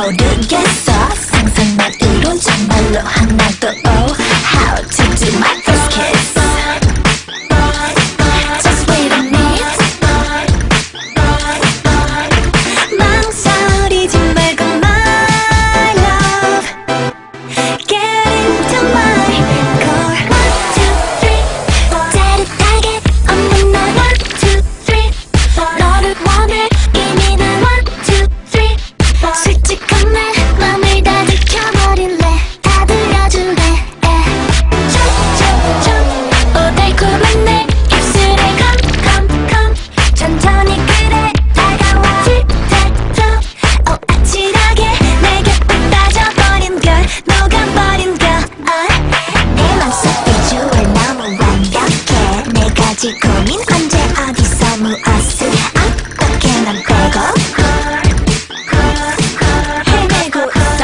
more than guests. 가지 고민 언제 어디서 무엇을 어떻게 난 빼고? 헤매고 있어?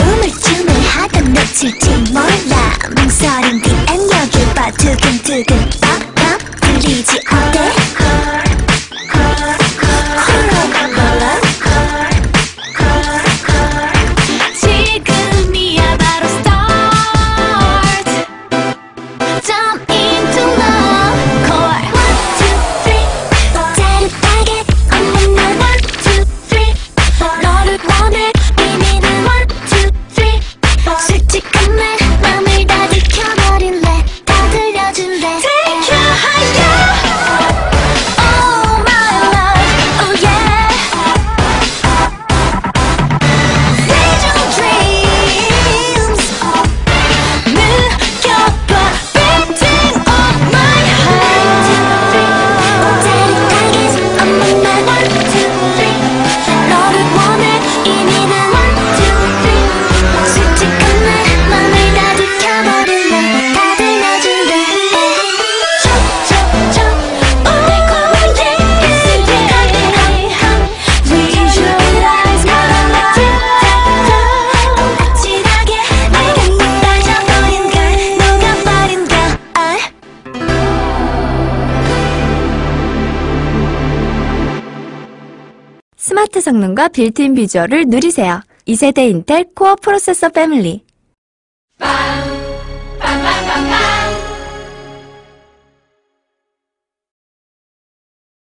우물쭈물 하던 며칠지 몰라. 망설인 뒤엔 여길 봐. 두근두근. 빰빰 들리지 스마트 성능과 빌트인 비주얼을 누리세요. 2세대 인텔 코어 프로세서 패밀리. 빰, 빰빰빰빰.